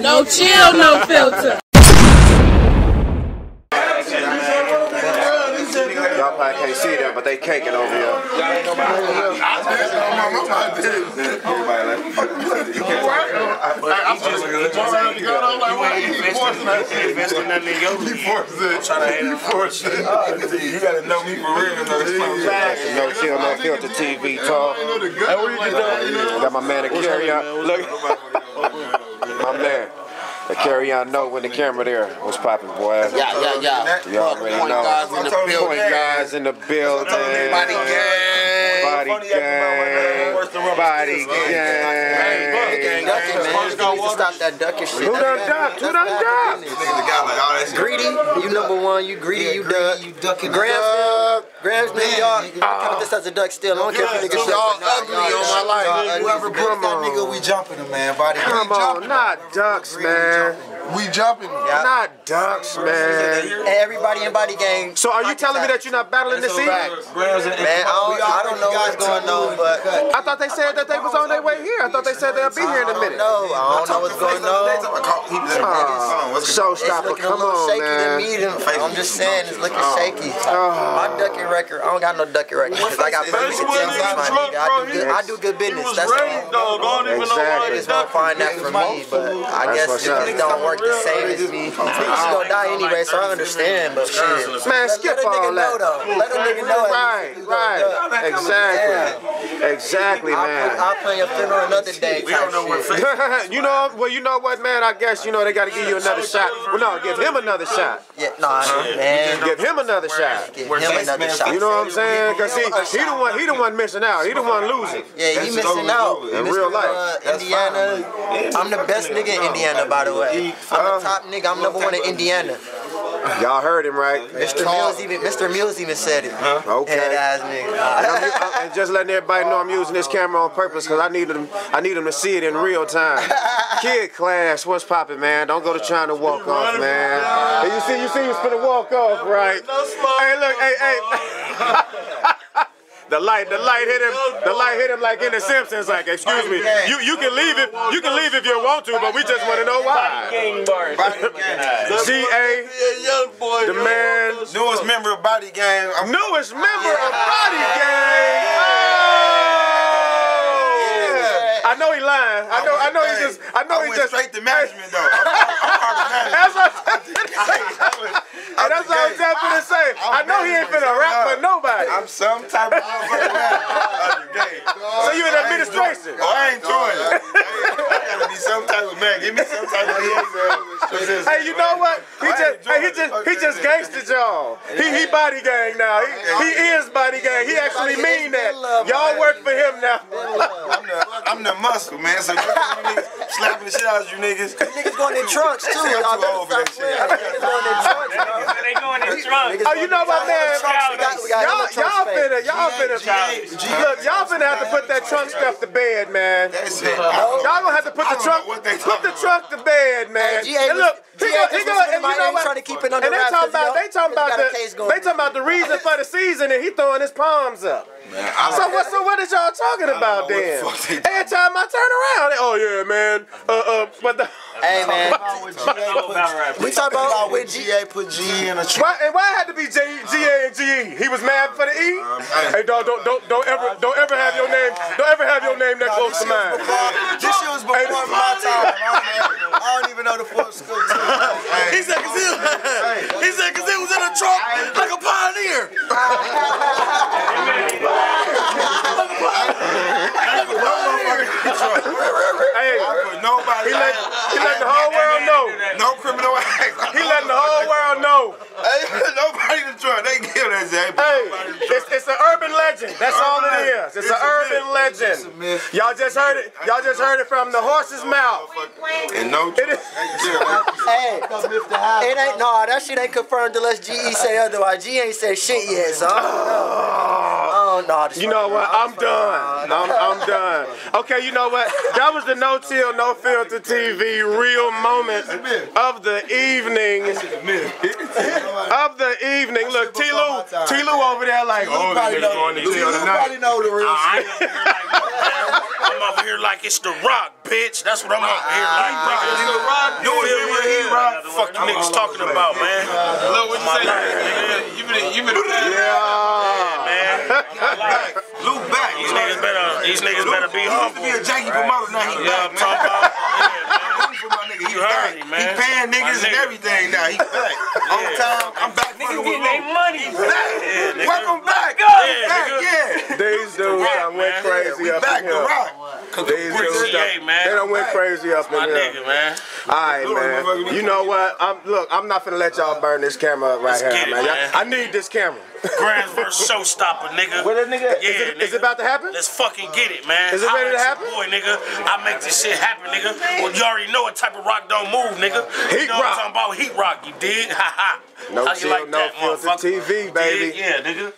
No chill, no filter. Y'all probably can't see that, but they caking over here. You gotta know me for real. No chill, no filter TV talk. Got my man to carry on. Look, my man. The carry on note when the camera there. What's popping, boy? Yeah, yeah, yeah. You already Point know. guys in the building. Point guys in the building. Body gang. Body gang. Body gang. Ducking, man. You need to stop that ducking shit. Who done That's ducked? Who bad- done that's bad ducked? business. Greedy, you number one. You greedy, you duck. You ducking Grams, Grams, nigga, y'all you count this as a duck still. I don't care if you niggas say Y'all nah, ugly y'all on my ugly. life. Y'all. Whoever broke that nigga, we jumping him, man. Body. Come on, not ducks, man. We jumping. Yeah. Not ducks, man. And everybody in body gang. So are you telling me that you're not battling this season? Man, I don't, I don't know what's going on, but I thought they said that they was on their way here. I thought they said they'll be here in a minute. no, I don't know what's going on. Show Stoppa, It's looking a come on, man. Me. Them. I'm just saying, it's looking shaky. My ducking record, I don't got no ducking record. Cause I got purpose intentions, my nigga. I do good, I do good business. That's all. Exactly. Niggas won't find that from me, but I guess what's up. niggas don't work the same as me. Niggas gonna die anyway, so I understand. But shit, Man, skip let a all nigga know that. though. Let a nigga know. Right, right. Exactly. Exactly, man. I'll man. play your funeral another day. We don't know where you know, well, you know what, man? I guess you know they got to give you another shot. Well, no, give him another shot. Yeah, nah, man. Give him another shot. Give him another shot. You know what I'm saying? Cause he he the one he the one missing out. He the one losing. Yeah, he missing out. In Mr. real life. Uh, Indiana. I'm the best nigga in Indiana, by the way. I'm the top nigga. I'm number one in Indiana. Y'all heard him right. Mr. Mills even Mr. Mills even said it. Okay. Head ass And. I'm, uh, and just letting everybody know I'm using this camera on purpose because I need them. I need them to see it in real time. Kid class, what's popping, man? Don't go to trying to walk off, man. Hey, you see, you see, you finna walk off, right? Hey, look, hey, hey. The light, the light hit him. The light hit him like in The Simpsons. Like, excuse me, you you can leave it. You can leave if you want to, but we just want to know why. Ga, the man, Newest member of Body Gang. I'm newest member of Body Gang. Oh! I know he lying. I know. I know he just. I know I he went just. straight to management though. I'm, I'm part of management. That's what. And that's what I'm just finna say. I know he ain't finna rap for nobody. I'm some type of motherfucker man. So you in administration? Oh, I ain't doing it. Oh, I gotta be some type of man. Give me some type of man. Hey, you know what? He I just, hey, he just, he just gangstered y'all. He, he body gang now. He, he is body gang. He actually mean that. Y'all work for him now. I'm the, I'm the muscle, man. So you niggas slapping the shit out of you niggas. Niggas going in trunks too. I'm Y'all too better old for stop that shit. playing. Niggas going in trunks. They going in drunk. Niggas Oh, you know what, man? We got- we got Y'all, y'all fake. Finna, y'all finna, look, y'all finna have to put that trunk stuff to bed, man. That's it. Y'all gonna have to put the trunk, know what they put the trunk to bed, man. And look, was- he GA go, he just go, and you know what? trying to keep it under and they wraps talking 'cause, you about, they talking about got a case the, they talking about the reason for the season, and he throwing his palms up. So what? So what is y'all talking about know what the then? fuck Every time I turn around, they, oh yeah, man. Uh, uh, but the, Hey man, we talk about When. GA put G in a trunk. why and why it had to be J, GA and GE? He was mad for the E. Hey, dog, don't don't don't ever don't ever have your name don't ever have your name that close to mine. This shit was before my time. I don't, I don't even know the full school. He said, cause he, he said, cause he was in a truck like a pioneer. Hey, nobody. he let he let the whole world know. No criminal acts. He letting the whole world know. Hey, nobody in the truck. They kill that shit. Hey, it's, it's an urban legend. That's all it is. It's an urban legend. Y'all just heard it. Y'all just heard it from the horse's mouth. And no It is. Hey, it ain't no that shit ain't confirmed unless GE say otherwise. G ain't said shit yet, so oh. I don't. I don't. You know what? I'm done. I'm, I'm done. Okay, you know what? That was the No Chill, No Filter TV real moment of the evening. Of the evening. Look, T. Lou, T. Lou over there like, oh, this nigga going to jail tonight. probably know the real shit. ain't over here like, I'm over here like it's the rock, bitch. That's what I'm over here like, ah, nigga. It's the rock, rock. Fuck you niggas talking about, man. Look, what you say? You been, you been, Yeah. Man, Lou back. these niggas better, these niggas better be He used to humble. be a janky promoter, now he Yeah, back, I'm man. talking about. Yeah. For my nigga, he You heard back. me, man. He paying niggas My and everything now. He back. On time, I'm back fucking with Lou. money. Welcome back. Yeah, back, nigga. yeah. These dudes done went crazy We up back in here. rock. These dudes Appreciate, they done went crazy up My in here. nigga, man. All right, man. You know what? I'm look. I'm not finna let y'all burn this camera up right Let's here, get it, man. Man. I need this camera. Grams versus Show Stoppa, nigga. What that nigga? Yeah, is, it, nigga. is it about to happen? Let's fucking get it, man. Is it ready to happen? Boy, nigga. I make this shit happen, nigga. Well, you already know what type of rock don't move, nigga. Heat you know rock. what I'm talking about? Heat rock, you dig? Ha ha. No How you chill, like no that, filter? TV, baby. Dig? Yeah, nigga.